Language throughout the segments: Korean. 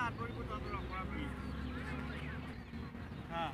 আর পরিবর্তন হ্যাঁ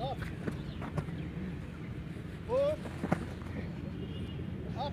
up. Up. Up.